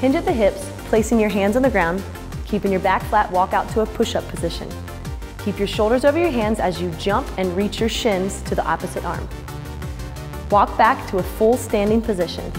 Hinge at the hips, placing your hands on the ground, keeping your back flat, walk out to a push-up position. Keep your shoulders over your hands as you jump and reach your shins to the opposite arm. Walk back to a full standing position.